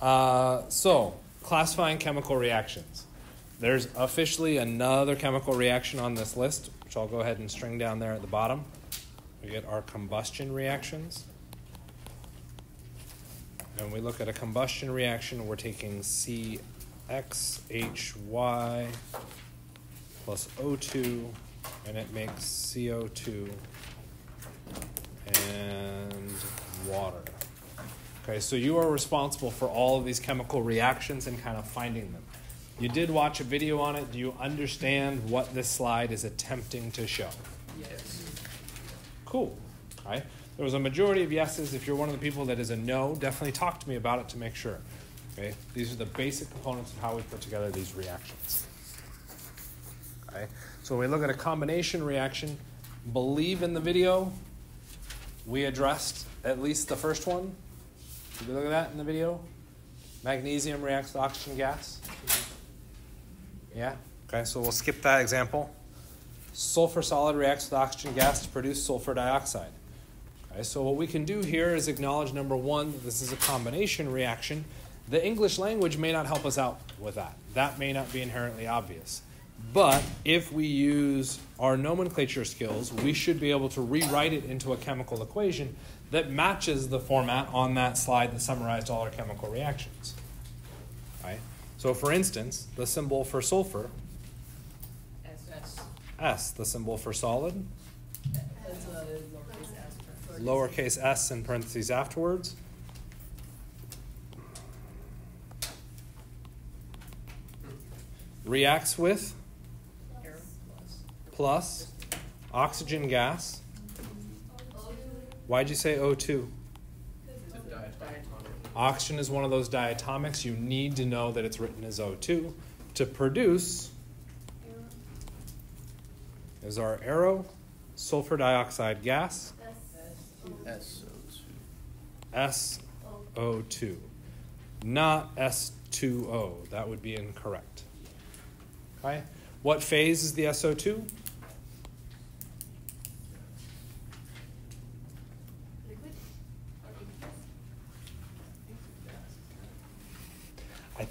Uh, so, classifying chemical reactions. There's officially another chemical reaction on this list, which I'll go ahead and string down there at the bottom. We get our combustion reactions. And we look at a combustion reaction, we're taking CXHY plus O2, and it makes CO2 and water. Okay, so you are responsible for all of these chemical reactions and kind of finding them. You did watch a video on it. Do you understand what this slide is attempting to show? Yes. Cool. Okay. There was a majority of yeses. If you're one of the people that is a no, definitely talk to me about it to make sure. Okay. These are the basic components of how we put together these reactions. Okay. So when we look at a combination reaction, believe in the video, we addressed at least the first one. Did we look at that in the video? Magnesium reacts with oxygen gas. Yeah? Okay, so we'll skip that example. Sulfur solid reacts with oxygen gas to produce sulfur dioxide. Okay, so what we can do here is acknowledge number one, that this is a combination reaction. The English language may not help us out with that. That may not be inherently obvious. But if we use our nomenclature skills, we should be able to rewrite it into a chemical equation that matches the format on that slide that summarized all our chemical reactions. Right? So for instance, the symbol for sulfur, SS. S, the symbol for solid, lowercase s. in parentheses afterwards. Reacts with plus plus. oxygen gas. Why'd you say O2? It's a diatomic. Oxygen is one of those diatomics. You need to know that it's written as O2. To produce is our arrow, sulfur dioxide gas, S. SO2, not S2O. That would be incorrect. Okay? What phase is the SO2?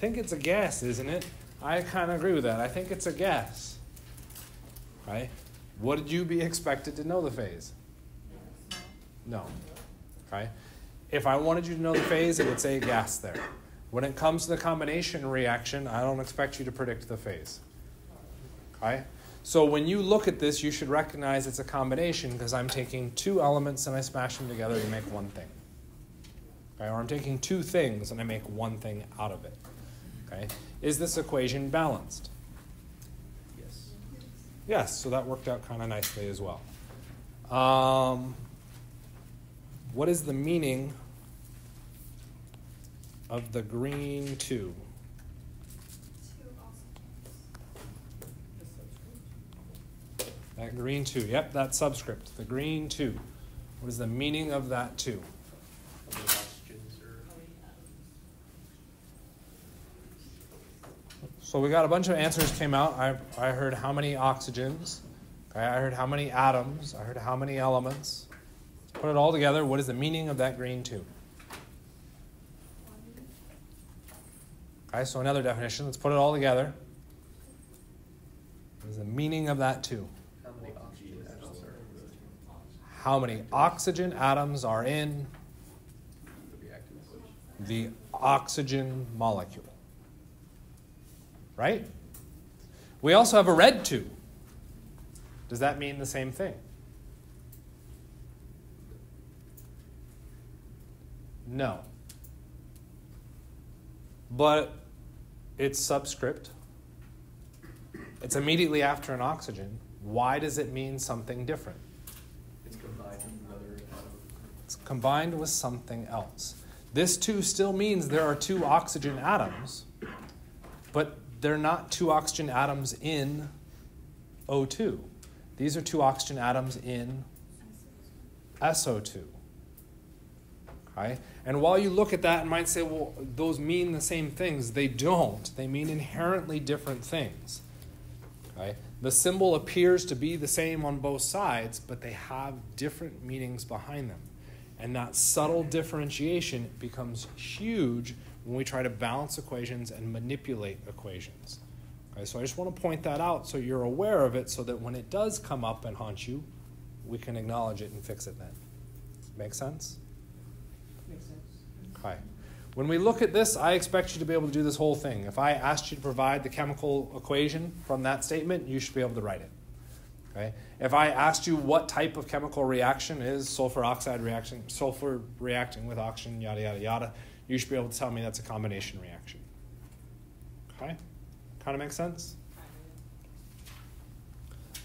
Think it's a gas, isn't it? I kind of agree with that. I think it's a gas. Right? Would you be expected to know the phase? No. Okay? If I wanted you to know the phase, it would say a gas there. When it comes to the combination reaction, I don't expect you to predict the phase. Okay? So when you look at this, you should recognize it's a combination because I'm taking two elements and I smash them together to make one thing. Okay? Or I'm taking two things and I make one thing out of it. Okay? Is this equation balanced? Yes. Yes, so that worked out kind of nicely as well. Um, what is the meaning of the green 2? That green 2. Yep, that subscript. The green 2. What is the meaning of that 2? How many oxygens are? So we got a bunch of answers came out. I, I heard how many oxygens. Okay, I heard how many atoms. I heard how many elements. Put it all together. What is the meaning of that green 2? Okay, so another definition. Let's put it all together. What is the meaning of that 2? How many oxygen atoms are in the oxygen molecule? Right? We also have a red 2. Does that mean the same thing? No. But it's subscript. It's immediately after an oxygen. Why does it mean something different? It's combined with another. It's combined with something else. This two still means there are two oxygen atoms, but they're not two oxygen atoms in O2. These are two oxygen atoms in SO2. Okay? And while you look at that and might say, well, those mean the same things, they don't. They mean inherently different things. Okay? The symbol appears to be the same on both sides, but they have different meanings behind them. And that subtle differentiation becomes huge when we try to balance equations and manipulate equations. Okay, so I just want to point that out so you're aware of it so that when it does come up and haunt you, we can acknowledge it and fix it then. Make sense? Makes sense. Okay. When we look at this, I expect you to be able to do this whole thing. If I asked you to provide the chemical equation from that statement, you should be able to write it. Okay? If I asked you what type of chemical reaction is sulfur oxide reaction, sulfur reacting with oxygen, yada yada yada, you should be able to tell me that's a combination reaction. Okay? Kind of makes sense?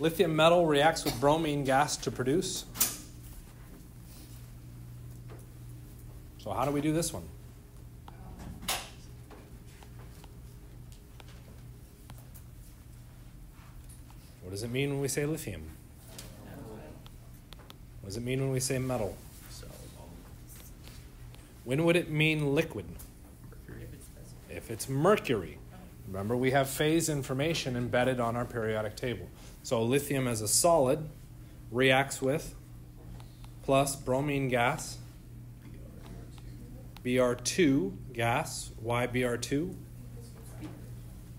Lithium metal reacts with bromine gas to produce. So, how do we do this one? What does it mean when we say lithium? What does it mean when we say metal? When would it mean liquid? If it's mercury. Remember, we have phase information embedded on our periodic table. So lithium as a solid reacts with plus bromine gas, Br2 gas. Why Br2?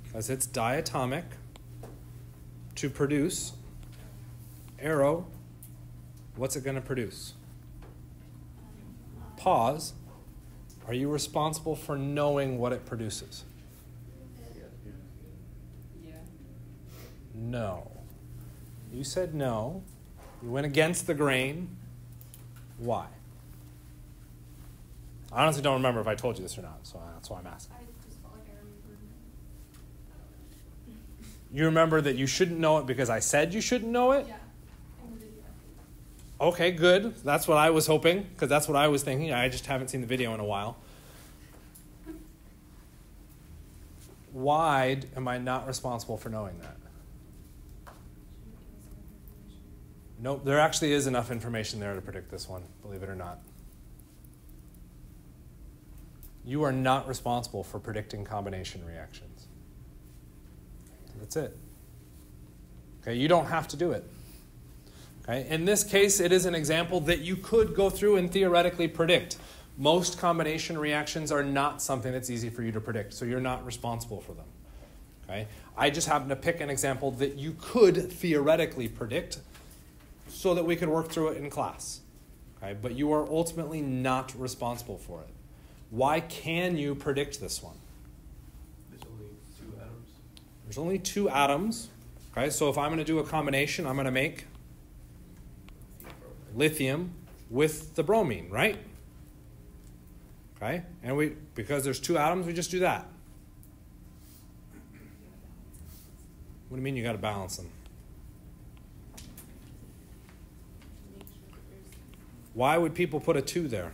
Because it's diatomic to produce arrow. What's it going to produce? Pause. Are you responsible for knowing what it produces? No. You said no. You went against the grain. Why? I honestly don't remember if I told you this or not, so that's why I'm asking. I just felt like I remembered. You remember that you shouldn't know it because I said you shouldn't know it? Yeah. Okay, good. That's what I was hoping, because that's what I was thinking. I just haven't seen the video in a while. Why am I not responsible for knowing that? Nope, there actually is enough information there to predict this one, believe it or not. You are not responsible for predicting combination reactions. That's it. Okay, you don't have to do it. Okay? In this case, it is an example that you could go through and theoretically predict. Most combination reactions are not something that's easy for you to predict, so you're not responsible for them. Okay? I just happen to pick an example that you could theoretically predict so that we could work through it in class. Okay? But you are ultimately not responsible for it. Why can you predict this one? There's only two atoms. There's only two atoms. Okay, so if I'm going to do a combination, I'm going to make lithium with the bromine, right? Okay, and we because there's two atoms, we just do that. What do you mean you got to balance them? Make sure that there's. Why would people put a two there?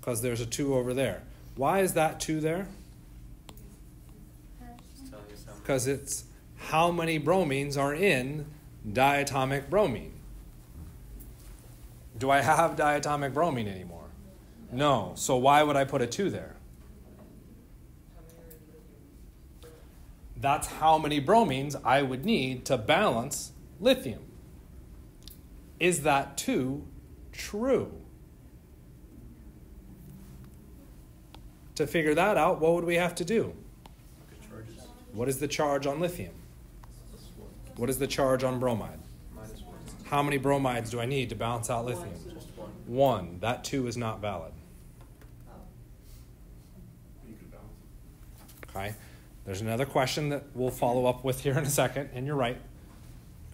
Because there's a two over there. Why is that two there? Just telling us how many. Because it's how many bromines are in diatomic bromine. Do I have diatomic bromine anymore? No. So why would I put a 2 there? That's how many bromines I would need to balance lithium. Is that 2 true? To figure that out, what would we have to do? What is the charge on lithium? What is the charge on bromide? How many bromides do I need to balance out lithium? One. One. That two is not valid. Okay. There's another question that we'll follow up with here in a second, and you're right.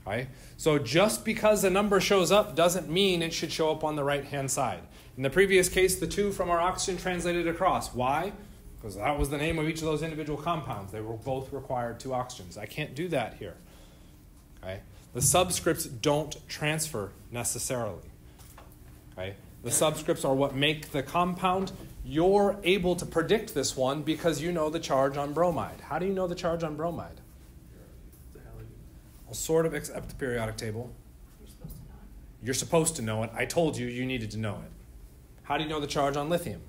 Okay. So just because a number shows up doesn't mean it should show up on the right hand side. In the previous case, the two from our oxygen translated across. Why? Because that was the name of each of those individual compounds. They were both required two oxygens. I can't do that here. Okay? The subscripts don't transfer necessarily. Okay? The subscripts are what make the compound. You're able to predict this one because you know the charge on bromide. How do you know the charge on bromide? Well, sort of, except the periodic table. You're supposed to know it. You're supposed to know it. I told you you needed to know it. How do you know the charge on lithium?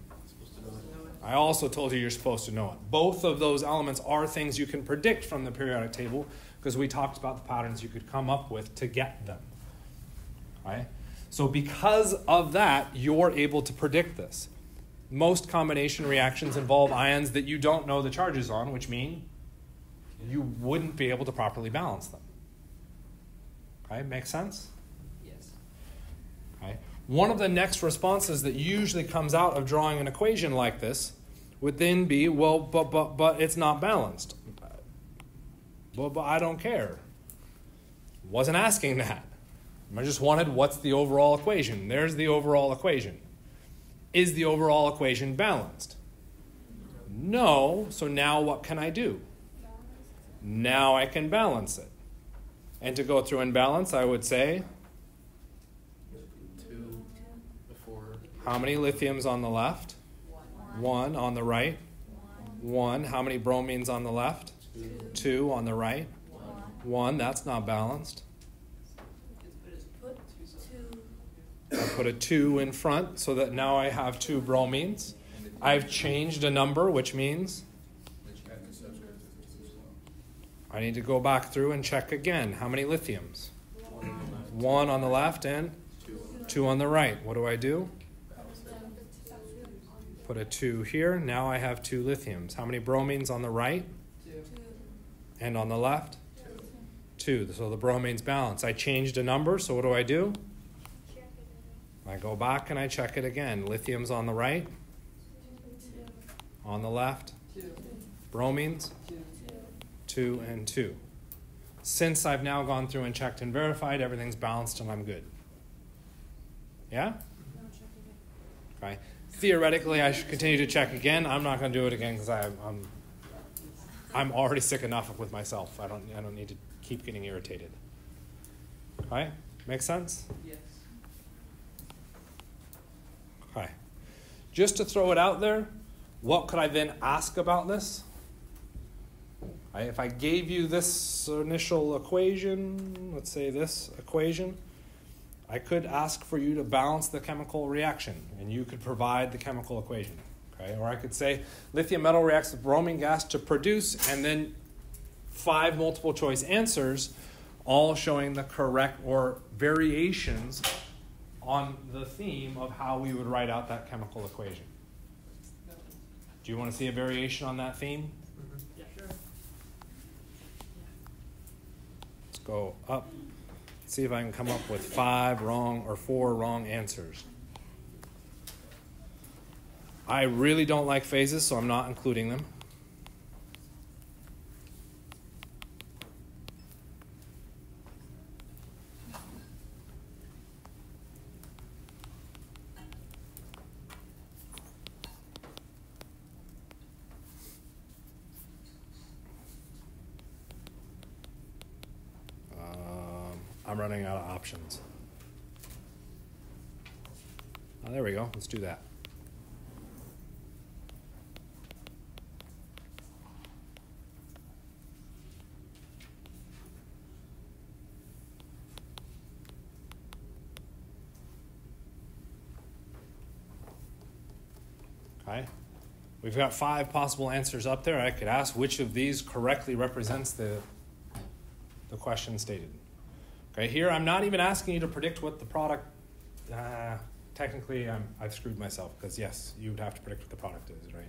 I also told you you're supposed to know it. Both of those elements are things you can predict from the periodic table because we talked about the patterns you could come up with to get them. Right? So, because of that, you're able to predict this. Most combination reactions involve ions that you don't know the charges on, which mean you wouldn't be able to properly balance them. Okay, makes sense? Yes. Okay. One of the next responses that usually comes out of drawing an equation like this would then be, well, but but but it's not balanced. Well, but I don't care. Wasn't asking that. I just wanted what's the overall equation. There's the overall equation. Is the overall equation balanced? No. So now what can I do? Now I can balance it. And to go through and balance, I would say Two how many lithiums on the left? One on the right. One. How many bromines on the left? Two on the right. One. That's not balanced. I put a two in front so that now I have two bromines. I've changed a number, which means I need to go back through and check again. How many lithiums? One on the left and two on the right. What do I do? Put a two here. Now I have two lithiums. How many bromines on the right. And on the left? Two. So the bromines balance. I changed a number, so what do I do? I go back and I check it again. Lithium's on the right, on the left, Two. bromines, Two. two and two. Since I've now gone through and checked and verified, everything's balanced and I'm good. Yeah? Okay. Theoretically, I should continue to check again. I'm not going to do it again because I'm I'm already sick enough with myself. I don't I don't need to keep getting irritated. Okay? Make sense? Yes. Okay. Just to throw it out there, what could I then ask about this? I, if I gave you this initial equation, let's say this equation, I could ask for you to balance the chemical reaction, and you could provide the chemical equation. Okay? Or I could say lithium metal reacts with bromine gas to produce, and then five multiple choice answers, all showing the correct or variations on the theme of how we would write out that chemical equation. Do you want to see a variation on that theme? Mm-hmm. Yeah, sure. Let's go up. See if I can come up with five wrong or four wrong answers. I really don't like phases, so I'm not including them. Um, I'm running out of options. Oh, there we go. Let's do that. Okay. We've got five possible answers up there. I could ask which of these correctly represents the, the question stated. Okay, here I'm not even asking you to predict what the product. Uh, technically, I'm, I've screwed myself because yes, you would have to predict what the product is, right?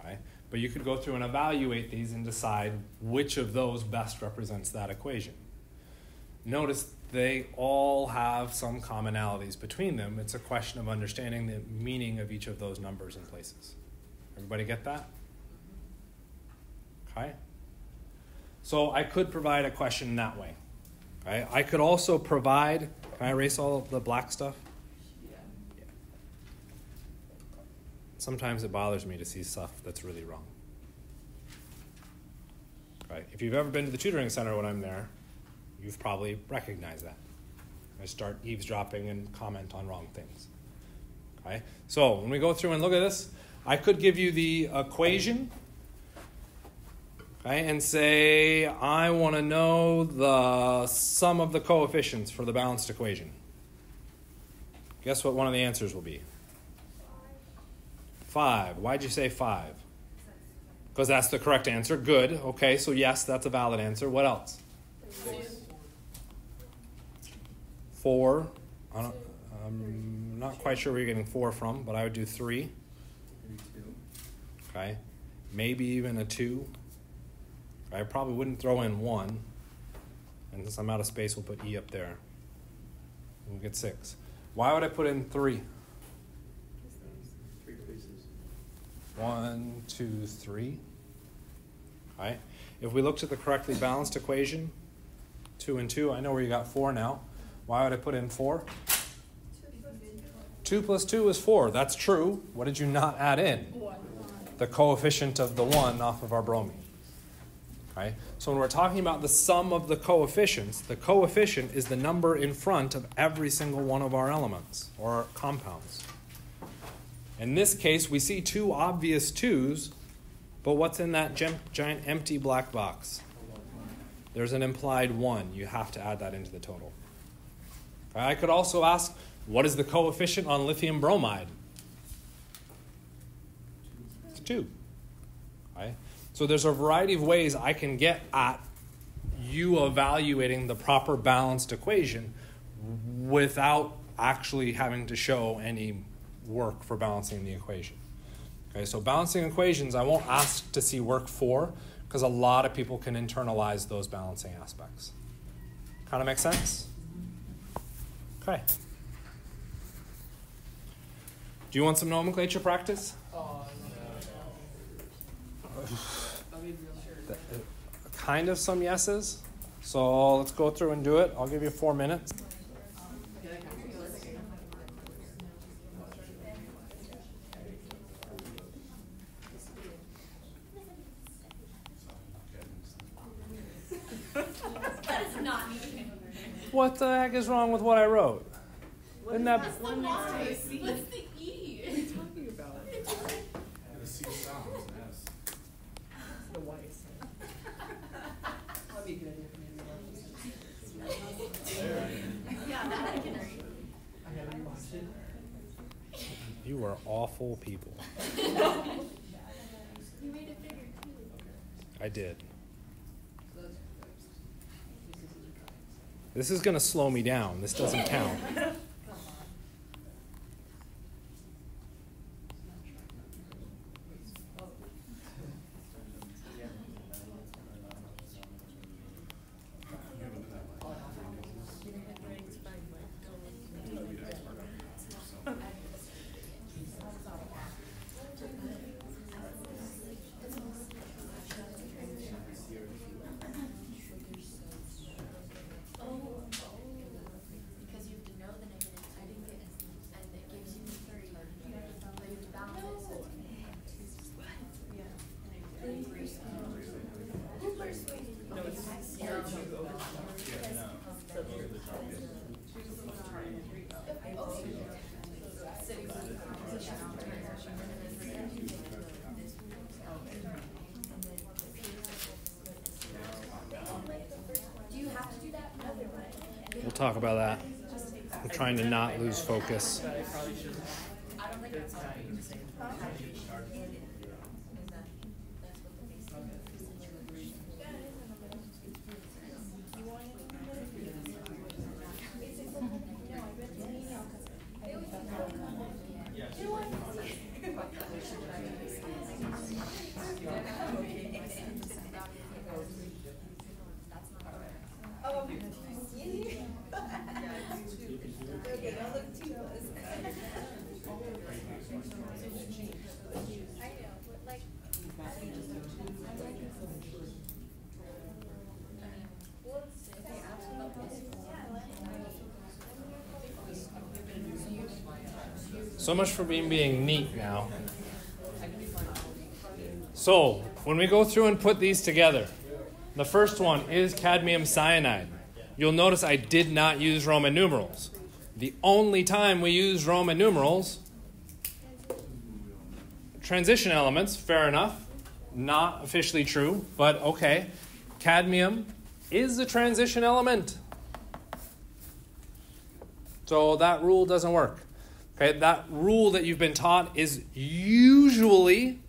Okay, but you could go through and evaluate these and decide which of those best represents that equation. Notice they all have some commonalities between them. It's a question of understanding the meaning of each of those numbers and places. Everybody get that? Okay. So I could provide a question that way. I could also provide. Can I erase all of the black stuff? Yeah. Sometimes it bothers me to see stuff that's really wrong. Right? If you've ever been to the tutoring center when I'm there, you've probably recognized that. I start eavesdropping and comment on wrong things. Okay? So when we go through and look at this, I could give you the equation. Okay, and say I want to know the sum of the coefficients for the balanced equation. Guess what one of the answers will be? Five. Why'd you say five? Because that's the correct answer. Good. Okay, so yes, that's a valid answer. What else? Four. I don't, I'm not quite sure where you're getting four from, but I would do three. Okay, maybe even a two. I probably wouldn't throw in one, and since I'm out of space, we'll put e up there. We'll get six. Why would I put in three? Three. One, two, three. All right. If we looked at the correctly balanced equation, two and two, I know where you got four now. Why would I put in four? Two plus two is four. That's true. What did you not add in? The coefficient of the one off of our bromine. Okay? So when we're talking about the sum of the coefficients, the coefficient is the number in front of every single one of our elements or compounds. In this case, we see two obvious twos, but what's in that giant empty black box? There's an implied one. You have to add that into the total. I could also ask, what is the coefficient on lithium bromide? It's two. Okay? So there's a variety of ways I can get at you evaluating the proper balanced equation without actually having to show any work for balancing the equation. Okay, so balancing equations, I won't ask to see work for because a lot of people can internalize those balancing aspects. Kind of make sense? Okay. Do you want some nomenclature practice? Kind of some yeses. So let's go through and do it. I'll give you four minutes. What the heck is wrong with what I wrote? Isn't that What's the Y? What's the E? What are you talking about? The C sounds, yes. The white. That'd be good idea for me to. Yeah, that I can read. I gotta rewatch it. You are awful people. You made a figure too. I did. So that's- This is going to slow me down. This doesn't count. Because you have to know the negative, I didn't get, and it gives you three, but you have to balance it, so it's No, it's zero two over. Do you have to do that? No. We'll talk about that. I'm trying to not lose focus. So much for being being neat now. So, when we go through and put these together, the first one is cadmium cyanide. You'll notice I did not use Roman numerals. The only time we use Roman numerals, transition elements, fair enough. Not officially true, but okay. Cadmium is a transition element. So that rule doesn't work. Okay, that rule that you've been taught is usually,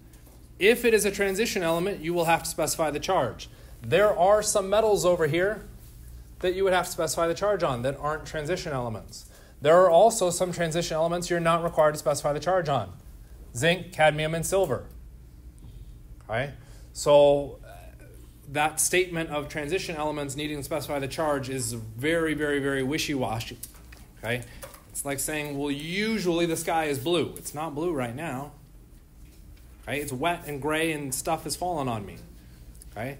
if it is a transition element, you will have to specify the charge. There are some metals over here that you would have to specify the charge on that aren't transition elements. There are also some transition elements you're not required to specify the charge on zinc, cadmium, and silver. Okay? So uh, that statement of transition elements needing to specify the charge is very, very, very wishy washy. Okay? It's like saying, well, usually the sky is blue. It's not blue right now. Okay? It's wet and gray and stuff has fallen on me. Okay?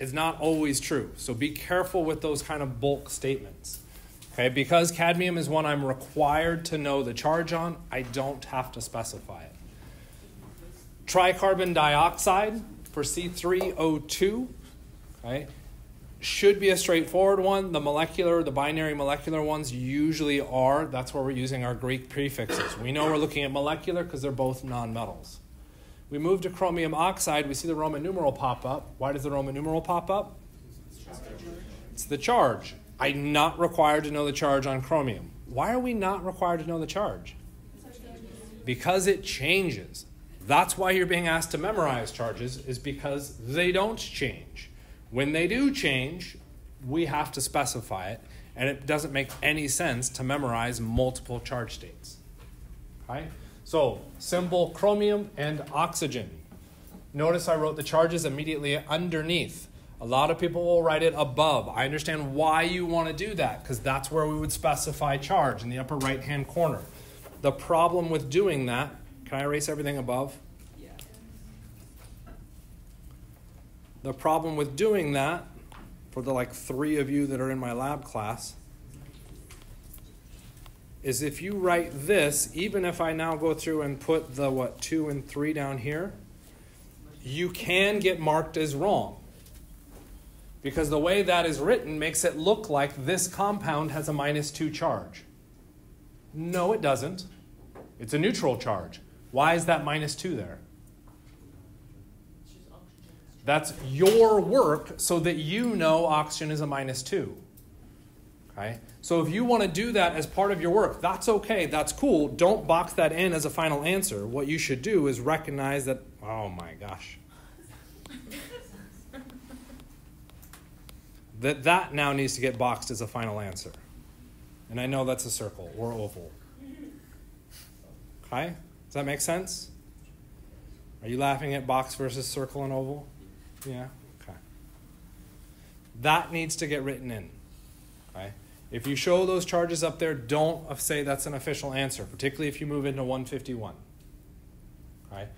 It's not always true. So be careful with those kind of bulk statements. Okay, because cadmium is one I'm required to know the charge on, I don't have to specify it. Tricarbon dioxide for C3O2, okay, should be a straightforward one. The molecular, the binary molecular ones usually are. That's where we're using our Greek prefixes. We know we're looking at molecular because they're both nonmetals. We move to chromium oxide, we see the Roman numeral pop up. Why does the Roman numeral pop up? It's the charge. I'm not required to know the charge on chromium. Why are we not required to know the charge? Because it changes. That's why you're being asked to memorize charges, is because they don't change. When they do change, we have to specify it, and it doesn't make any sense to memorize multiple charge states. Okay? So, symbol chromium and oxygen. Notice I wrote the charges immediately underneath. A lot of people will write it above. I understand why you want to do that, because that's where we would specify charge in the upper right hand corner. The problem with doing that, can I erase everything above? The problem with doing that, for the like three of you that are in my lab class, is if you write this, even if I now go through and put the what, two and three down here, you can get marked as wrong. Because the way that is written makes it look like this compound has a minus two charge. No, it doesn't. It's a neutral charge. Why is that minus two there? That's your work so that you know oxygen is a minus two. Okay? So if you want to do that as part of your work, that's okay, that's cool. Don't box that in as a final answer. What you should do is recognize that, oh my gosh. that that now needs to get boxed as a final answer. And I know that's a circle or oval. Okay? Does that make sense? Are you laughing at box versus circle and oval? Yeah? Okay. That needs to get written in. Okay? If you show those charges up there, don't say that's an official answer, particularly if you move into 151. Okay?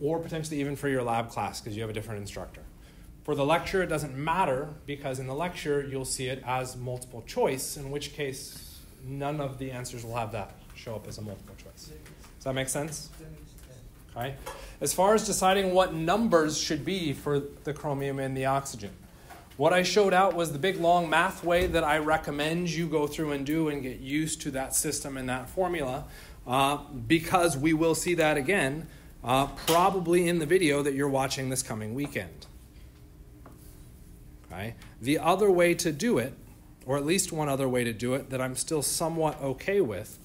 Or potentially even for your lab class because you have a different instructor. For the lecture, it doesn't matter because in the lecture you'll see it as multiple choice, in which case none of the answers will have that show up as a multiple choice. Does that make sense? Okay. As far as deciding what numbers should be for the chromium and the oxygen, what I showed out was the big long math way that I recommend you go through and do and get used to that system and that formula, uh, because we will see that again, uh, probably in the video that you're watching this coming weekend. Okay. The other way to do it, or at least one other way to do it that I'm still somewhat okay with,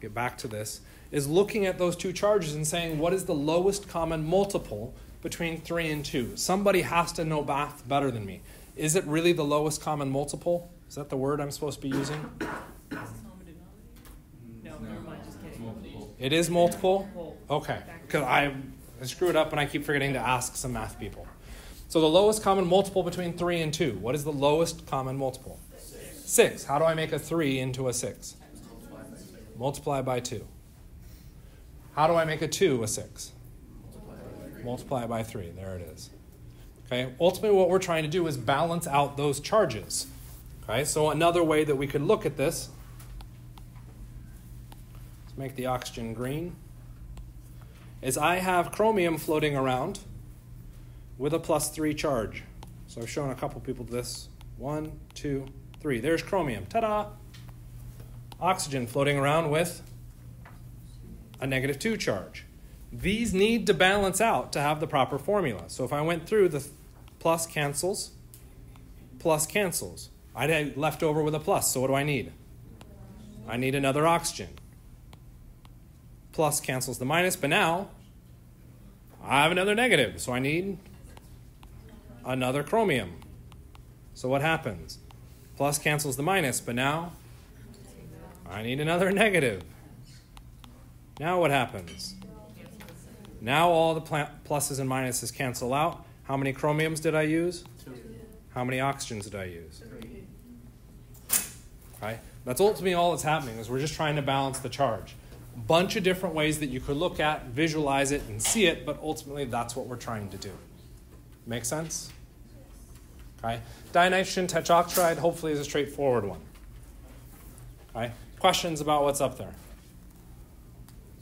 get back to this, is looking at those two charges and saying what is the lowest common multiple between 3 and 2. Somebody has to know math better than me. Is it really the lowest common multiple? Is that the word I'm supposed to be using? No, never mind, just kidding. It is multiple? Okay. Because I, I screw it up and I keep forgetting to ask some math people. So the lowest common multiple between 3 and 2. What is the lowest common multiple? 6. 6. How do I make a 3 into a 6? Multiply by 2. How do I make a 2 a 6? Multiply by 3. There it is. Okay, ultimately, what we're trying to do is balance out those charges. Okay, so another way that we could look at this, let's make the oxygen green, is I have chromium floating around with a plus 3 charge. So I've shown a couple people this. One, two, three. There's chromium. Ta da! Oxygen floating around with a negative 2 charge. These need to balance out to have the proper formula. So if I went through the plus cancels, plus cancels. I'd have left over with a plus, so what do I need? I need another oxygen. Plus cancels the minus, but now I have another negative, so I need another chromium. So what happens? Plus cancels the minus, but now I need another negative. Now what happens? Now all the pluses and minuses cancel out. How many chromiums did I use? Two. How many oxygens did I use? Three. Right? That's ultimately all that's happening is we're just trying to balance the charge. Bunch of different ways that you could look at, visualize it, and see it, but ultimately that's what we're trying to do. Make sense? Okay. Dinitrogen tetroxide hopefully is a straightforward one. Okay. Questions about what's up there?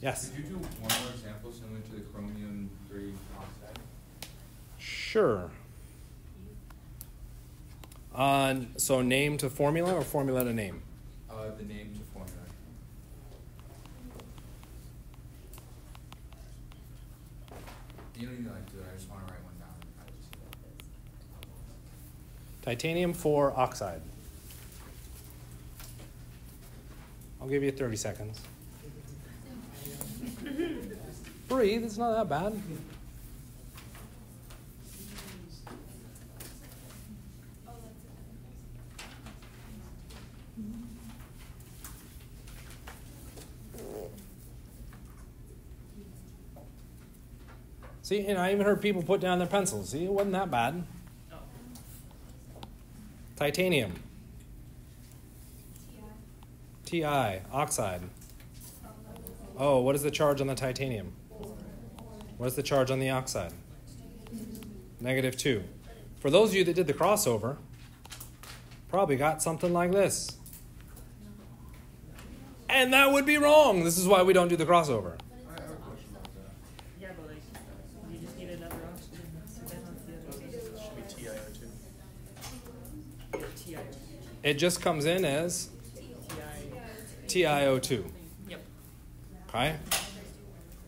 Yes. Could you do one more example similar to the chromium three oxide? Sure. Uh, so name to formula or formula to name? Uh, the name to formula. You don't even like do it, I just wanna write one down. Titanium 4 oxide. I'll give you 30 seconds. Mm-hmm. Breathe, it's not that bad. See, and I even heard people put down their pencils. See, it wasn't that bad. Titanium. Ti, oxide. Oh, what is the charge on the titanium? What is the charge on the oxide? Negative 2. For those of you that did the crossover, probably got something like this. And that would be wrong. This is why we don't do the crossover. It just comes in as TI. TiO2. Okay?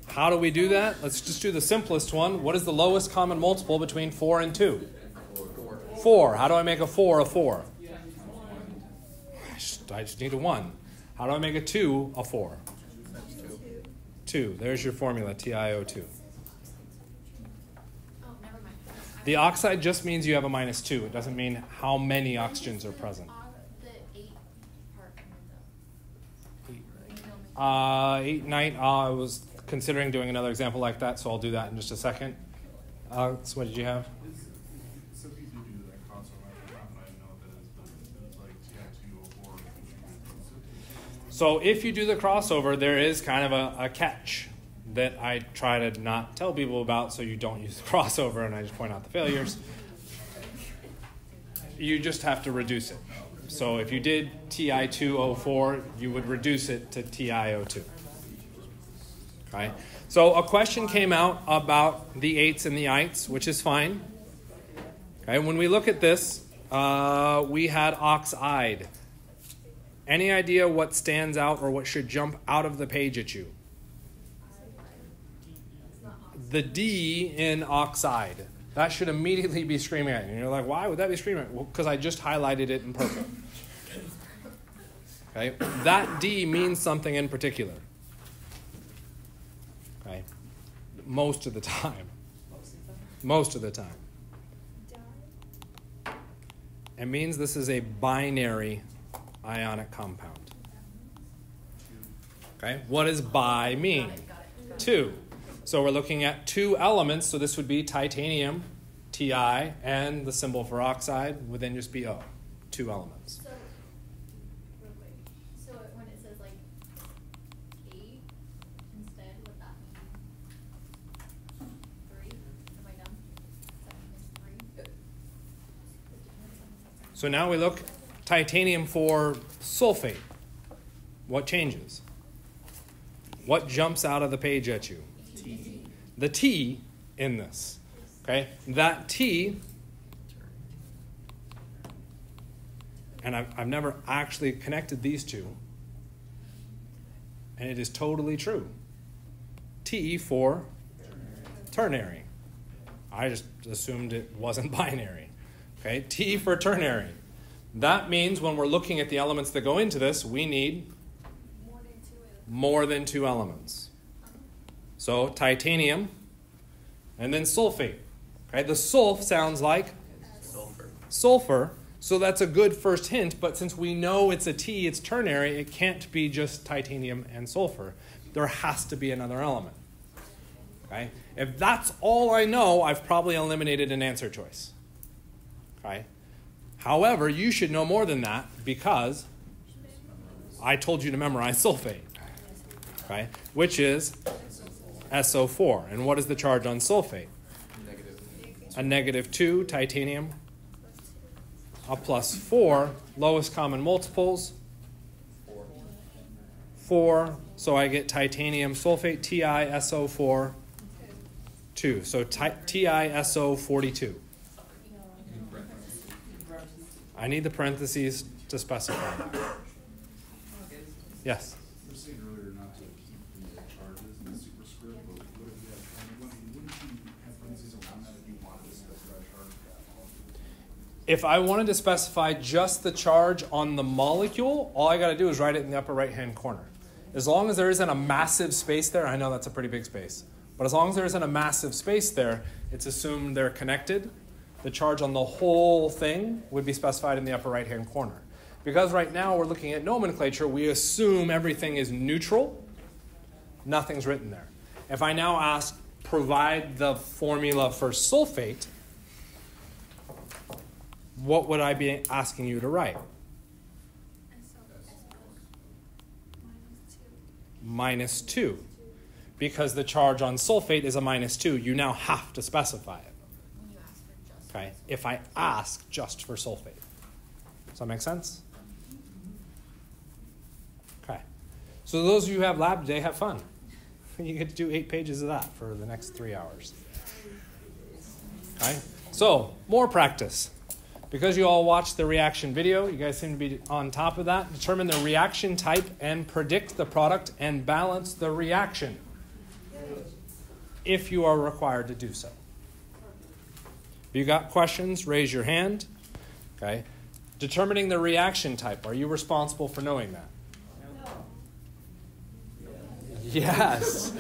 How do we do that? Let's just do the simplest one. What is the lowest common multiple between 4 and 2? 4. How do I make a 4 a 4? I just, I just need a 1. How do I make a 2 a 4? Two. There's your formula, TiO2. Oh, never mind. The oxide just means you have a minus 2. It doesn't mean how many oxygens are present. Uh, the ate part in the. Uh, 8, 9, uh, I was considering doing another example like that, so I'll do that in just a second. Uh, so what did you have? So if you do do that crossover, I don't I know that it's, the- it's like TI two four. So if you do the crossover, there is kind of a, a catch that I try to not tell people about so you don't use the crossover and I just point out the failures. You just have to reduce it. So if you did Ti2O4, you would reduce it to TiO2. Okay? So a question came out about the ates and the ites, which is fine. Okay, when we look at this, uh, we had oxide. Any idea what stands out or what should jump out of the page at you? The D in oxide. That should immediately be screaming at you. And you're like, why would that be screaming? Well, because I just highlighted it in purple. Okay? That D means something in particular. Okay? Most of the time. Most of the time. It means this is a binary ionic compound. Okay, what does bi mean? Two. So we're looking at two elements, so this would be titanium, Ti, and the symbol for oxide would then just be O. Two elements. So, real quick. So it- when it says like ate instead, would that mean three? Am I dumb? Does that mean it's three? So now we look titanium four sulfate. What changes? What jumps out of the page at you? The T in this. Okay? That T, and I've, I've never actually connected these two, and it is totally true. T for ternary. I just assumed it wasn't binary. Okay? T for ternary. That means when we're looking at the elements that go into this, we need More than two is. more than two elements. So titanium and then sulfate. Okay, the sulf sounds like Sulfur. sulfur. So that's a good first hint, but since we know it's a T, it's ternary, it can't be just titanium and sulfur. There has to be another element. Okay? If that's all I know, I've probably eliminated an answer choice. Okay? However, you should know more than that because I told you to memorize sulfate. Okay? Which is SO4. And what is the charge on sulfate? Negative. A negative 2 titanium, a plus 4, lowest common multiples, Four. 4. So I get titanium sulfate TiSO4 2. So ti- TiSO42. I need the parentheses to specify that. Yes. You were saying earlier not to keep the charges in the superscript, but what if you have, wouldn't wouldn't you have parentheses around that if you wanted to specify a charge for that molecule? If I wanted to specify just the charge on the molecule, all I got to do is write it in the upper right hand corner. As long as there isn't a massive space there, I know that's a pretty big space, but as long as there isn't a massive space there, it's assumed they're connected. The charge on the whole thing would be specified in the upper right hand corner. Because right now we're looking at nomenclature, we assume everything is neutral, nothing's written there. If I now ask, provide the formula for sulfate, what would I be asking you to write? Minus 2. Because the charge on sulfate is a minus 2, you now have to specify it. When you ask for just. Okay? If I ask just for sulfate. Does that make sense? Okay. So those of you who have lab today, have fun. You get to do eight pages of that for the next three hours. Okay? So, more practice. Because you all watched the reaction video, you guys seem to be on top of that. Determine the reaction type and predict the product and balance the reaction if you are required to do so. If you got questions, raise your hand. Okay. Determining the reaction type. Are you responsible for knowing that? Yes.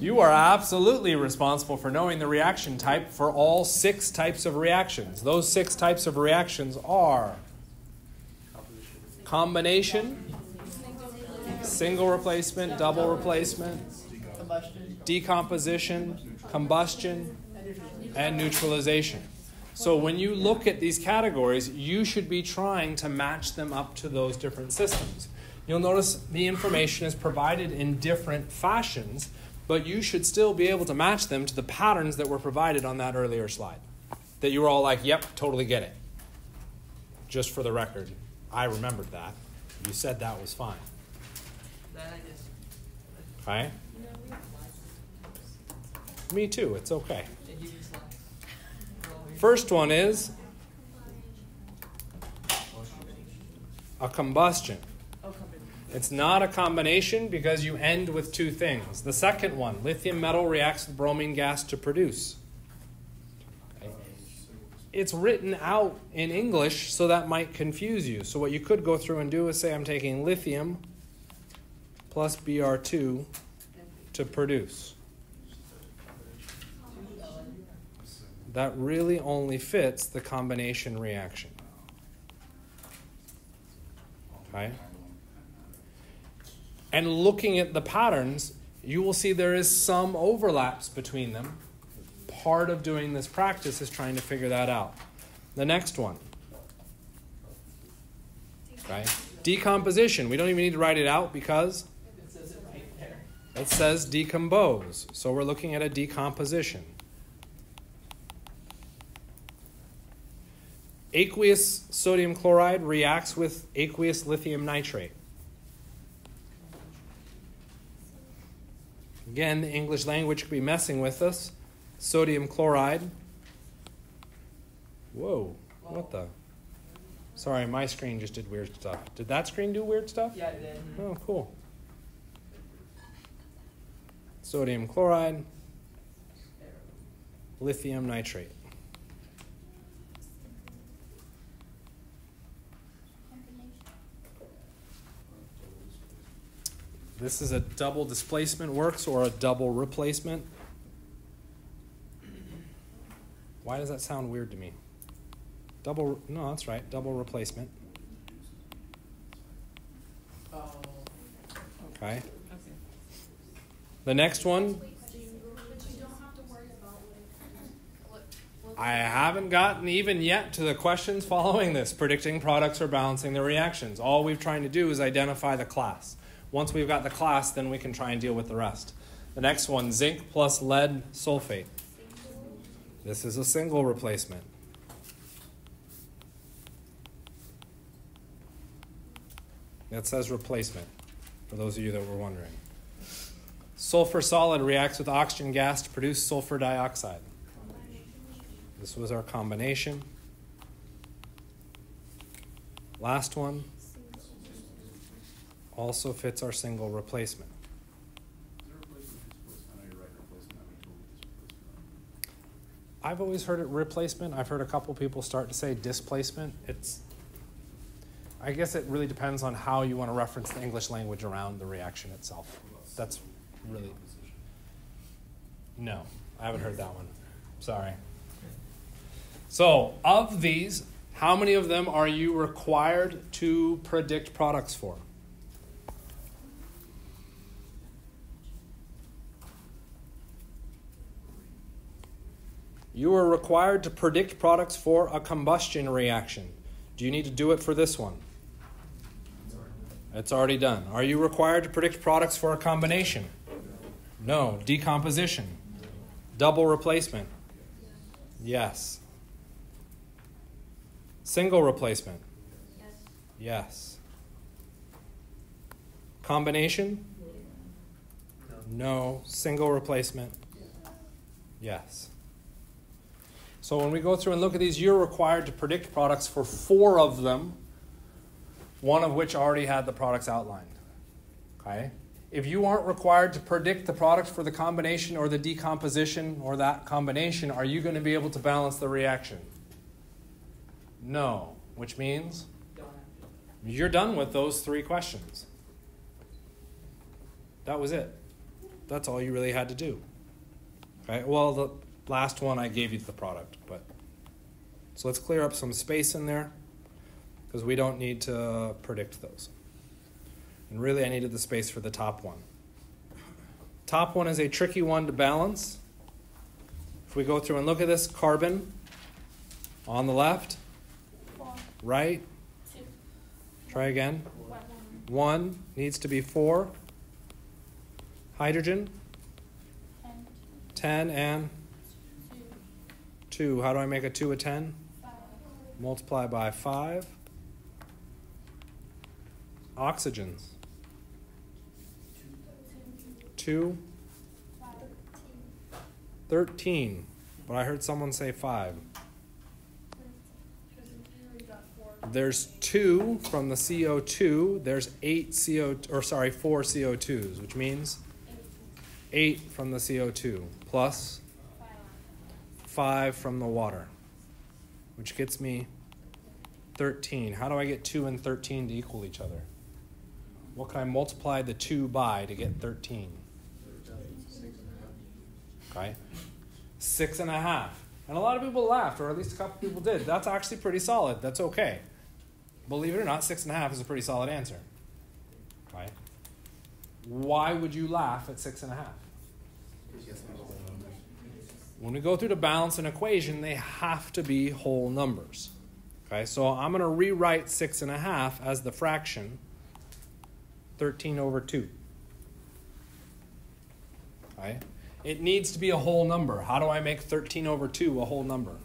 You are absolutely responsible for knowing the reaction type for all six types of reactions. Those six types of reactions are combination, single replacement, double replacement, decomposition, combustion, and neutralization. So when you look at these categories, you should be trying to match them up to those different systems. You'll notice the information is provided in different fashions, but you should still be able to match them to the patterns that were provided on that earlier slide. That you were all like, yep, totally get it. Just for the record, I remembered that. You said that was fine. That Okay? Me too, it's okay. they give you slides. Roll your- First one is a combustion. It's not a combination because you end with two things. The second one, lithium metal reacts with bromine gas to produce. It's written out in English, so that might confuse you. So, what you could go through and do is say, I'm taking lithium plus Br2 to produce. That really only fits the combination reaction. Okay? And looking at the patterns, you will see there is some overlaps between them. Part of doing this practice is trying to figure that out. The next one. Okay? Decomposition. We don't even need to write it out because It says it right there. it says decompose. So we're looking at a decomposition. Aqueous sodium chloride reacts with aqueous lithium nitrate. Again, the English language could be messing with us. Sodium chloride. Whoa, what the? Sorry, my screen just did weird stuff. Did that screen do weird stuff? Yeah, it did. Mm-hmm. Oh, cool. Sodium chloride, lithium nitrate. This is a double displacement works or a double replacement. Why does that sound weird to me? Double, no, that's right, double replacement. Okay. The next one? I haven't gotten even yet to the questions following this, predicting products or balancing the reactions. All we've trying to do is identify the class. Once we've got the class, then we can try and deal with the rest. The next one, zinc plus lead sulfate. This is a single replacement. That says replacement, for those of you that were wondering. Sulfur solid reacts with oxygen gas to produce sulfur dioxide. This was our combination. Last one also fits our single replacement. I've always heard it replacement. I've heard a couple people start to say displacement. It's I guess it really depends on how you want to reference the English language around the reaction itself. That's really No, I haven't heard that one. Sorry. So, of these, how many of them are you required to predict products for? You are required to predict products for a combustion reaction. Do you need to do it for this one? It's already done. Are you required to predict products for a combination? No. Decomposition? Double replacement? Yes. Single replacement? Yes. Yes. Combination? No. Single replacement? Yes. So when we go through and look at these, you're required to predict products for four of them, one of which already had the products outlined. Okay? If you aren't required to predict the product for the combination or the decomposition or that combination, are you going to be able to balance the reaction? No. Which means you're done with those three questions. That was it. That's all you really had to do. Okay? Well, the last one I gave you the product, but so let's clear up some space in there because we don't need to predict those. And really, I needed the space for the top one. Top one is a tricky one to balance. If we go through and look at this, carbon on the left, four, right, two, try again. one, One needs to be four. Hydrogen, ten, 10 and 2. How do I make a 2 a 10? Multiply by 5. Oxygens, two, 13. But I heard someone say 5. because you already got four. There's 2 from the CO2. There's 8 CO or sorry, 4 CO2s, which means Eight, from the CO2 plus 5 from the water, which gets me 13. How do I get 2 and 13 to equal each other? What can I multiply the 2 by to get 13? Okay. Six and a half. And a lot of people laughed, or at least a couple people did. That's actually pretty solid. That's okay. Believe it or not, six and a half is a pretty solid answer. Okay. Why would you laugh at six and a half? When we go through to balance an equation, they have to be whole numbers. Okay, so I'm going to rewrite six and a half as the fraction 13 over 2. Okay, it needs to be a whole number. How do I make 13 over 2 a whole number?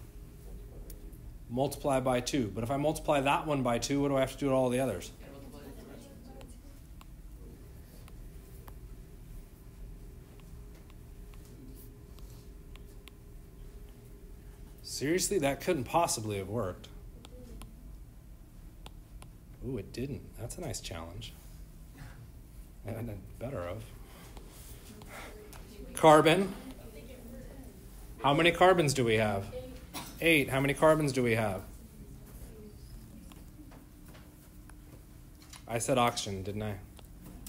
Multiply by 2. But if I multiply that one by 2, what do I have to do to all the others? Seriously, that couldn't possibly have worked. Ooh, it didn't. That's a nice challenge. And better of. Carbon. How many carbons do we have? Eight. How many carbons do we have? I said oxygen, didn't I?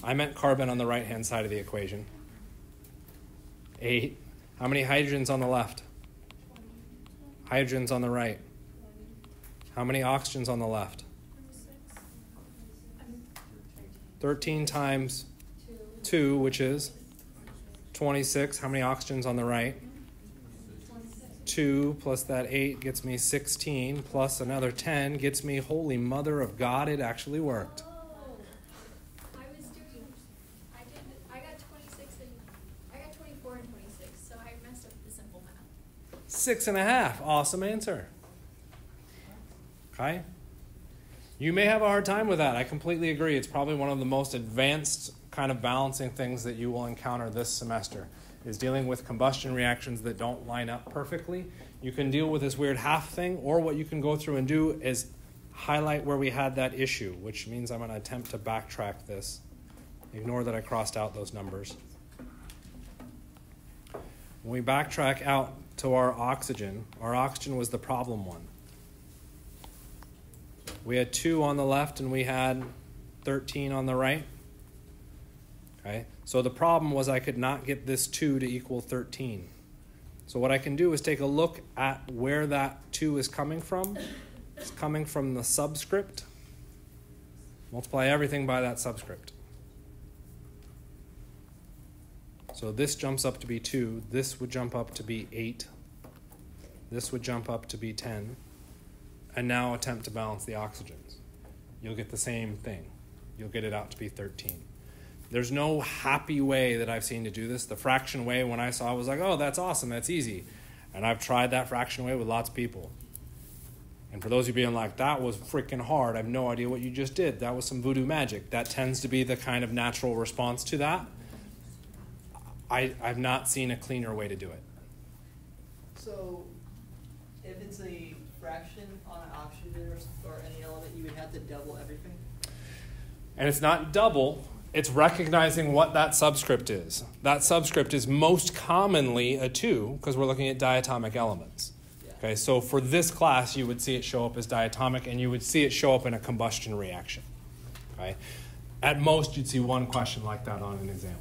I meant carbon on the right hand side of the equation. Eight. How many hydrogens on the left? Hydrogens on the right. How many oxygens on the left? 13 times 2, which is 26. How many oxygens on the right? 2 plus that 8 gets me 16, plus another 10 gets me, holy mother of God, it actually worked. Oh, I was doing, I did, I got twenty-six and, I got twenty-four and twenty-six, so I messed up the simple math. Six and a half. Awesome answer. Okay? You may have a hard time with that. I completely agree. It's probably one of the most advanced kind of balancing things that you will encounter this semester is dealing with combustion reactions that don't line up perfectly. You can deal with this weird half thing, or what you can go through and do is highlight where we had that issue, which means I'm going to attempt to backtrack this. Ignore that I crossed out those numbers. When we backtrack out to our oxygen, our oxygen was the problem one. We had 2 on the left and we had 13 on the right. Okay? So the problem was I could not get this 2 to equal 13. So what I can do is take a look at where that 2 is coming from. It's coming from the subscript. Multiply everything by that subscript. So this jumps up to be 2. This would jump up to be 8. This would jump up to be 10. And now attempt to balance the oxygens. You'll get the same thing. You'll get it out to be 13. There's no happy way that I've seen to do this. The fraction way, when I saw, I was like, oh, that's awesome, that's easy. And I've tried that fraction way with lots of people. And for those of you being like, that was freaking hard, I have no idea what you just did. That was some voodoo magic. That tends to be the kind of natural response to that. I, I've not seen a cleaner way to do it. So, if it's a fraction on an oxygen or, or any element, you would have to double everything? And it's not double, it's recognizing what that subscript is. That subscript is most commonly a 2 because we're looking at diatomic elements. Yeah. Okay, so for this class, you would see it show up as diatomic and you would see it show up in a combustion reaction. Okay? At most, you'd see one question like that on an exam.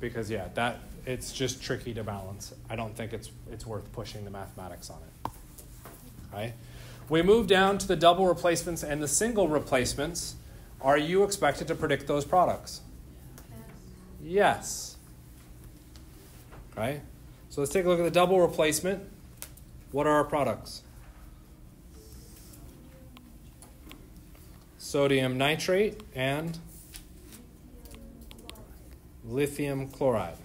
Because, yeah, that it's just tricky to balance. I don't think it's, it's worth pushing the mathematics on it. Okay? We move down to the double replacements and the single replacements. Are you expected to predict those products? Yes. Okay? So let's take a look at the double replacement. What are our products? Sodium nitrate and lithium chloride.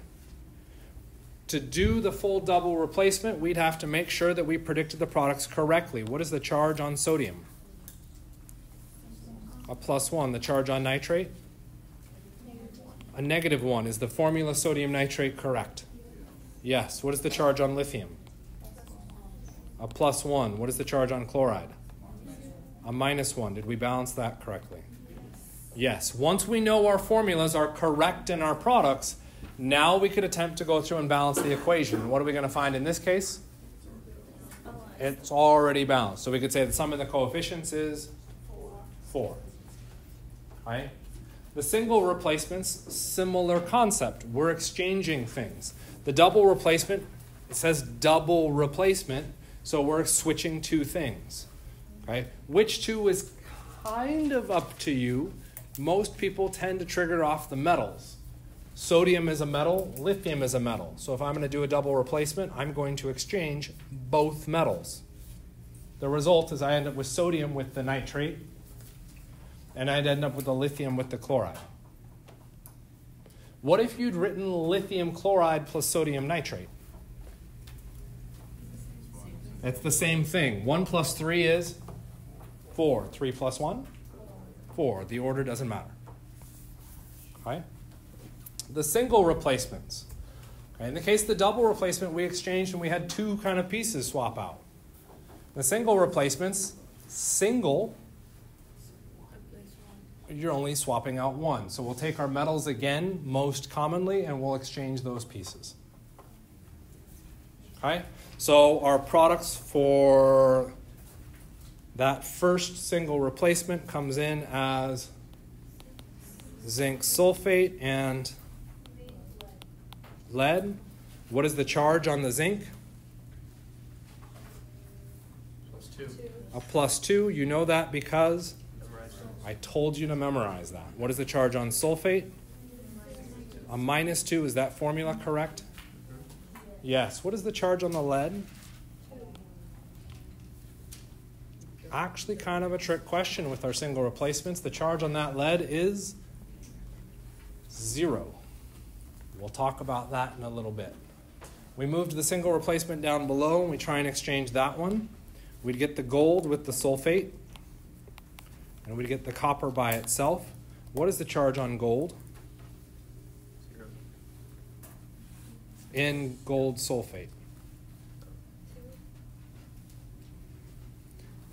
To do the full double replacement, we'd have to make sure that we predicted the products correctly. What is the charge on sodium? A plus one. The charge on nitrate? A negative one. Is the formula sodium nitrate correct? Yes. What is the charge on lithium? A plus one. What is the charge on chloride? A minus one. Did we balance that correctly? Yes. Once we know our formulas are correct in our products, now we could attempt to go through and balance the equation. What are we going to find in this case? It's already balanced. So we could say the sum of the coefficients is 4. Right? The single replacements, similar concept. We're exchanging things. The double replacement, it says double replacement, so we're switching two things. Okay? Which two is kind of up to you. Most people tend to trigger off the metals. Sodium is a metal, lithium is a metal. So if I'm going to do a double replacement, I'm going to exchange both metals. The result is I end up with sodium with the nitrate, and I'd end up with the lithium with the chloride. What if you'd written lithium chloride plus sodium nitrate? It's the same thing. 1 plus 3 is 4. 3 plus 1? 4. The order doesn't matter. Okay? The single replacements. Okay, in the case of the double replacement, we exchanged and we had two kind of pieces swap out. The single replacements, single, you're only swapping out one. So we'll take our metals again, most commonly, and we'll exchange those pieces. Okay? So our products for that first single replacement comes in as zinc sulfate and lead. What is the charge on the zinc? Plus two. a plus 2. You know that because I told you to memorize that. What is the charge on sulfate? A minus 2. Is that formula correct? Mm-hmm. Yes. What is the charge on the lead? Actually, kind of a trick question with our single replacements. The charge on that lead is zero. We'll talk about that in a little bit. We moved the single replacement down below and we try and exchange that one. We'd get the gold with the sulfate, and we'd get the copper by itself. What is the charge on gold? Zero. In gold sulfate.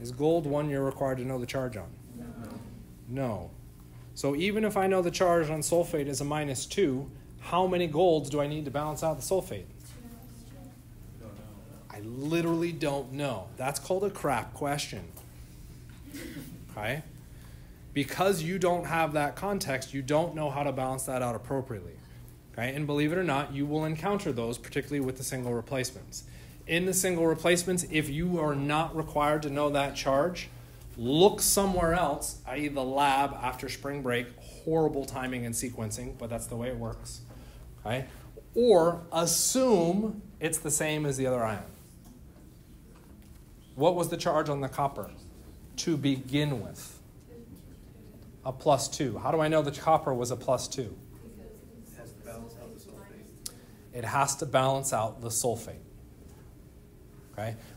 Is gold one you're required to know the charge on? No. no. So even if I know the charge on sulfate is a minus 2, how many golds do I need to balance out the sulfate? I literally don't know. That's called a crap question. Okay? Because you don't have that context, you don't know how to balance that out appropriately. Okay? And believe it or not, you will encounter those, particularly with the single replacements. In the single replacements, if you are not required to know that charge, look somewhere else, i.e., the lab after spring break. Horrible timing and sequencing, but that's the way it works. Okay? Or assume it's the same as the other ion. What was the charge on the copper to begin with? A plus two. How do I know the copper was a plus two? Has to balance out the sulfate. It has to balance out the sulfate.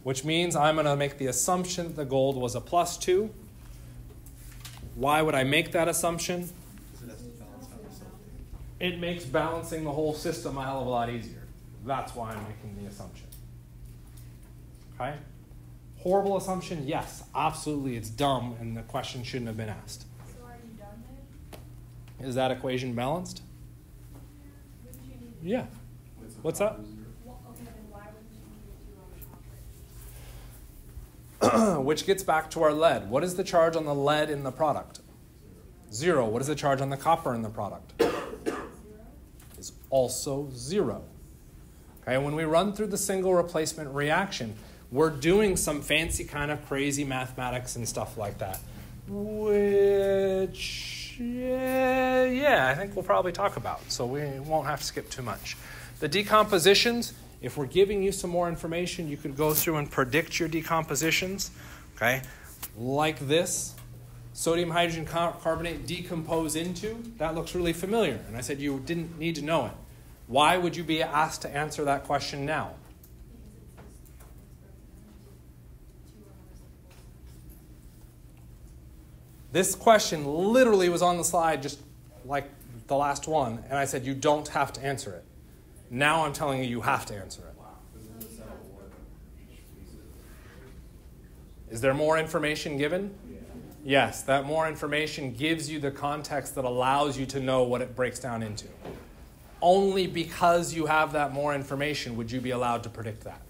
Which means I'm going to make the assumption that the gold was a plus two. Why would I make that assumption? It has to balance out the sulfate. It makes balancing the whole system a hell of a lot easier. That's why I'm making the assumption. Okay? Horrible assumption? Yes, absolutely. It's dumb, and the question shouldn't have been asked. So are you done then? Is that equation balanced? Wouldn't you need, Yeah. What's that? of zero. well, okay, then why wouldn't you need a two on the copper? Which gets back to our lead. What is the charge on the lead in the product? Zero. What is the charge on the copper in the product? Is also zero. Okay, when we run through the single replacement reaction, we're doing some fancy kind of crazy mathematics and stuff like that. Which, yeah, yeah, I think we'll probably talk about. So we won't have to skip too much. The decompositions, if we're giving you some more information, you could go through and predict your decompositions. Okay, like this sodium hydrogen carbonate decompose into, that looks really familiar. And I said you didn't need to know it. Why would you be asked to answer that question now? This question literally was on the slide just like the last one, and I said you don't have to answer it. Now I'm telling you you have to answer it. Is there more information given? Yes, that more information gives you the context that allows you to know what it breaks down into. Only because you have that more information would you be allowed to predict that.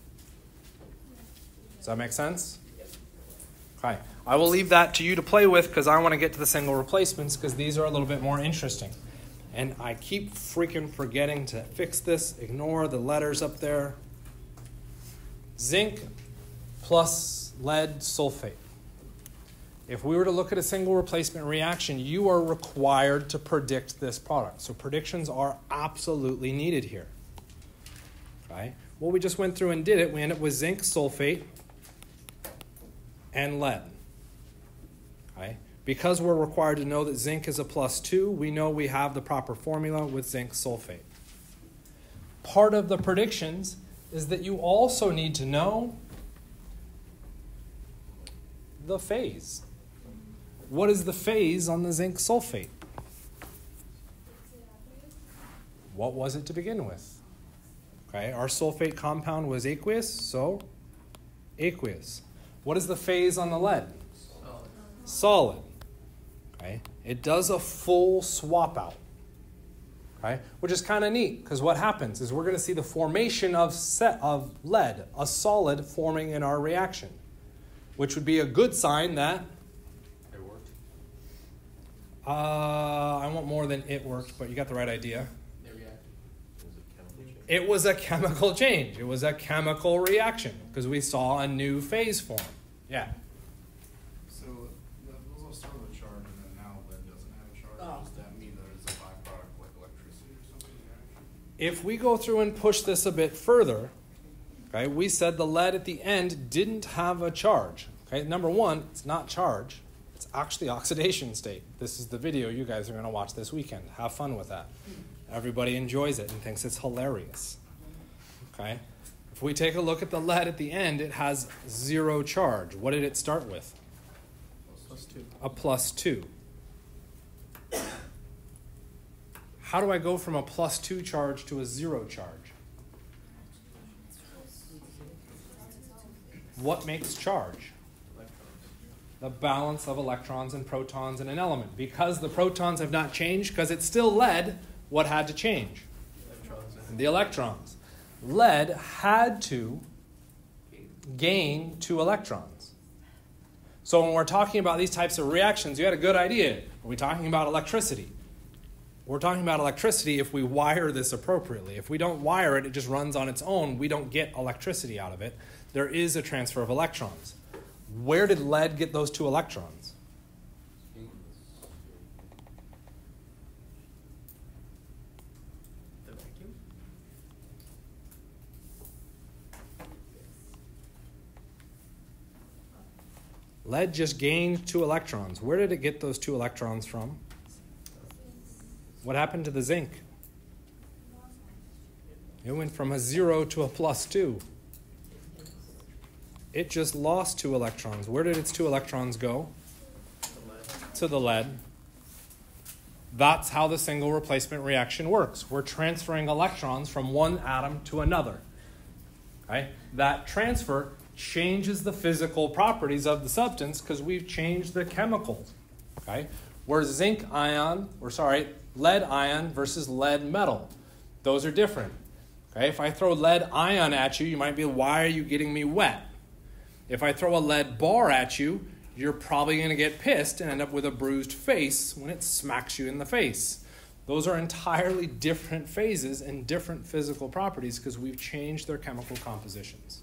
Does that make sense? Okay. I will leave that to you to play with because I want to get to the single replacements because these are a little bit more interesting. And I keep freaking forgetting to fix this. Ignore the letters up there. Zinc plus lead sulfate. If we were to look at a single replacement reaction, you are required to predict this product. So predictions are absolutely needed here. Right? Well, we just went through and did it. We ended up with zinc sulfate and lead. Because we're required to know that zinc is a plus 2, we know we have the proper formula with zinc sulfate. Part of the predictions is that you also need to know the phase. What is the phase on the zinc sulfate? What was it to begin with? Okay, our sulfate compound was aqueous, so aqueous. What is the phase on the lead? Solid. Solid. Okay, it does a full swap out. Okay, which is kind of neat because what happens is we're going to see the formation of set of lead, a solid forming in our reaction, which would be a good sign that It worked. uh, I want more than it worked, but you got the right idea. It was a chemical change. It was a chemical reaction because we saw a new phase form. Yeah. If we go through and push this a bit further, okay, we said the lead at the end didn't have a charge. Okay, number one, it's not charge. It's actually oxidation state. This is the video you guys are going to watch this weekend. Have fun with that. Everybody enjoys it and thinks it's hilarious. Okay? If we take a look at the lead at the end, it has zero charge. What did it start with? Plus two. A plus two. How do I go from a plus two charge to a zero charge? What makes charge? The balance of electrons and protons in an element. Because the protons have not changed, because it's still lead, what had to change? Electrons The electrons. Lead had to gain two electrons. So when we're talking about these types of reactions, you had a good idea. Are we talking about electricity? We're talking about electricity if we wire this appropriately. If we don't wire it, it just runs on its own. We don't get electricity out of it. There is a transfer of electrons. Where did lead get those two electrons? the vacuum. Lead just gained two electrons. Where did it get those two electrons from? What happened to the zinc? It went from a zero to a plus two. It just lost two electrons. Where did its two electrons go? To the lead. That's how the single replacement reaction works. We're transferring electrons from one atom to another. Okay? That transfer changes the physical properties of the substance because we've changed the chemicals. Okay? Where zinc ion, or sorry, lead ion versus lead metal. Those are different. Okay? If I throw lead ion at you, you might be, why are you getting me wet? If I throw a lead bar at you, you're probably going to get pissed and end up with a bruised face when it smacks you in the face. Those are entirely different phases and different physical properties because we've changed their chemical compositions.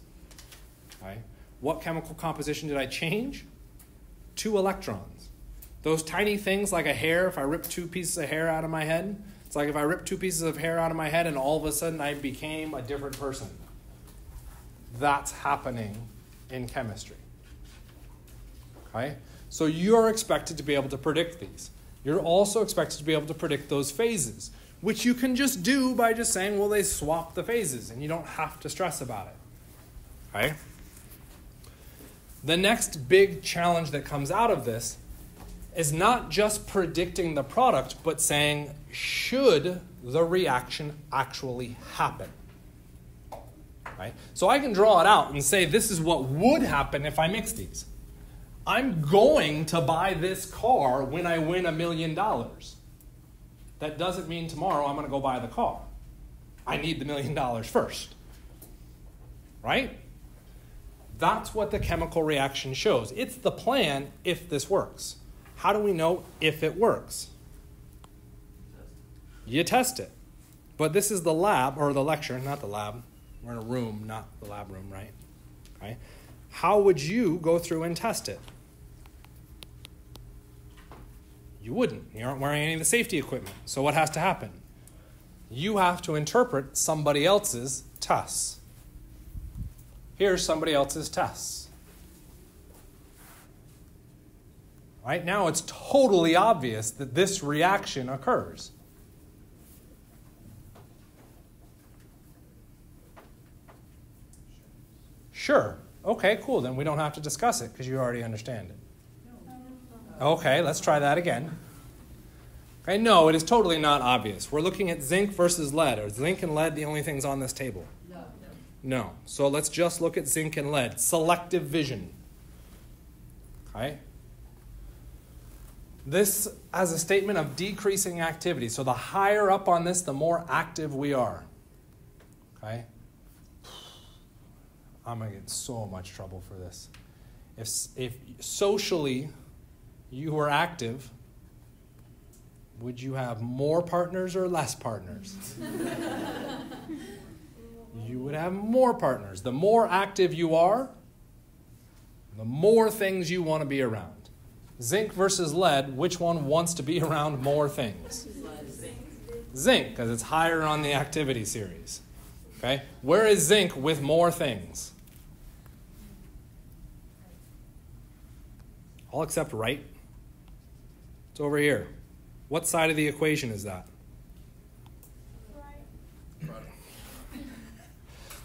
Okay? What chemical composition did I change? Two electrons. Those tiny things like a hair, if I rip two pieces of hair out of my head, it's like if I rip two pieces of hair out of my head and all of a sudden I became a different person. That's happening in chemistry. Okay? So you're expected to be able to predict these. You're also expected to be able to predict those phases, which you can just do by just saying, well, they swap the phases, and you don't have to stress about it. Okay? The next big challenge that comes out of this is not just predicting the product, but saying, should the reaction actually happen? Right? So I can draw it out and say, this is what would happen if I mix these. I'm going to buy this car when I win a million dollars. That doesn't mean tomorrow I'm going to go buy the car. I need the million dollars first. Right? That's what the chemical reaction shows. It's the plan if this works. How do we know if it works? You test it. But this is the lab, or the lecture, not the lab. We're in a room, not the lab room, right? Okay. How would you go through and test it? You wouldn't. You aren't wearing any of the safety equipment. So what has to happen? You have to interpret somebody else's tests. Here's somebody else's tests. Right now, it's totally obvious that this reaction occurs. Sure. Okay, cool. Then we don't have to discuss it because you already understand it. Okay, let's try that again. Okay, no, it is totally not obvious. We're looking at zinc versus lead. Are zinc and lead the only things on this table? No. No. So let's just look at zinc and lead. Selective vision. Okay? This as a statement of decreasing activity. So the higher up on this, the more active we are. Okay? I'm going to get in so much trouble for this. If, if socially you were active, would you have more partners or less partners? you would have more partners. The more active you are, the more things you want to be around. Zinc versus lead, which one wants to be around more things? Zinc, because it's higher on the activity series. Okay? Where is zinc with more things? All except right. It's over here. What side of the equation is that?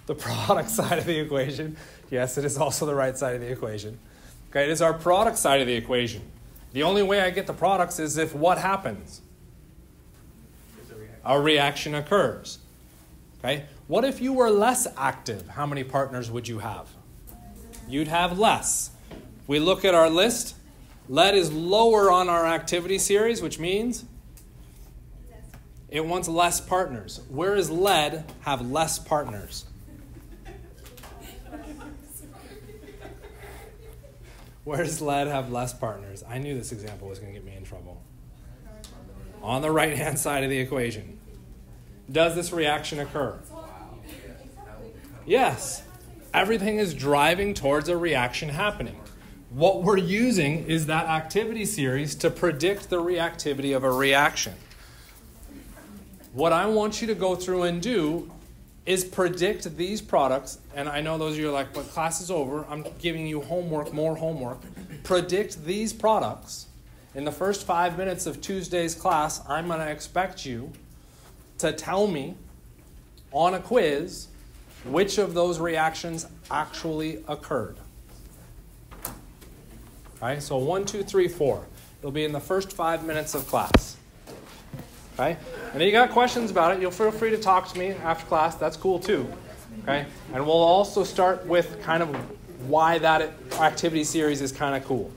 The product side of the equation. Yes, it is also the right side of the equation. Okay, it is our product side of the equation. The only way I get the products is if what happens? Reaction. A reaction occurs. Okay? What if you were less active? How many partners would you have? You'd have less. We look at our list. Lead is lower on our activity series, which means it wants less partners. Whereas lead have less partners. Whereas lead have less partners. I knew this example was going to get me in trouble. On the right hand side of the equation. Does this reaction occur? Yes. Everything is driving towards a reaction happening. What we're using is that activity series to predict the reactivity of a reaction. What I want you to go through and do is predict these products. And I know those of you are like, but class is over. I'm giving you homework, more homework. Predict these products. In the first five minutes of Tuesday's class, I'm going to expect you to tell me on a quiz which of those reactions actually occurred. Okay, so one, two, three, four. It'll be in the first five minutes of class. And if you got questions about it, you'll feel free to talk to me after class. That's cool too. Okay? And we'll also start with kind of why that activity series is kind of cool.